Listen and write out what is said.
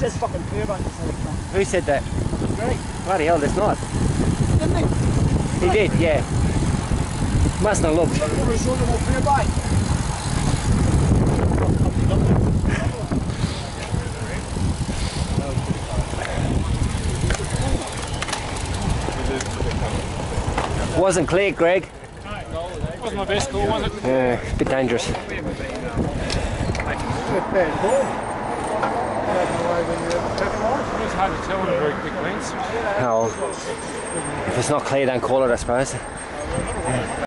Shit. Fucking Who said that? Great. Bloody hell, that's nice. Didn't he? He did, yeah. Must not look. Wasn't clear, Greg. Yeah, a bit dangerous. Oh, if it's not clear, don't call it, I suppose.